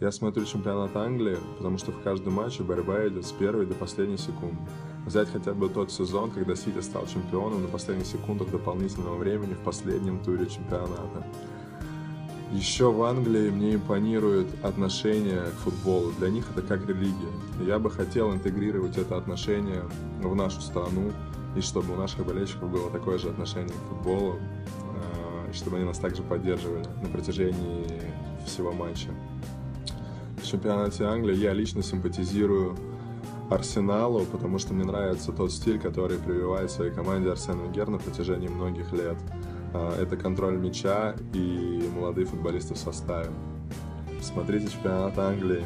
Я смотрю чемпионат Англии, потому что в каждом матче борьба идет с первой до последней секунды. Взять хотя бы тот сезон, когда Сити стал чемпионом на последних секундах дополнительного времени в последнем туре чемпионата. Еще в Англии мне импонирует отношение к футболу. Для них это как религия. Я бы хотел интегрировать это отношение в нашу страну, и чтобы у наших болельщиков было такое же отношение к футболу, э, и чтобы они нас также поддерживали на протяжении всего матча. Чемпионате Англии я лично симпатизирую Арсеналу, потому что мне нравится тот стиль, который прививает своей команде Арсен Венгер на протяжении многих лет. Э, это контроль мяча и молодые футболисты в составе. Смотрите чемпионат Англии,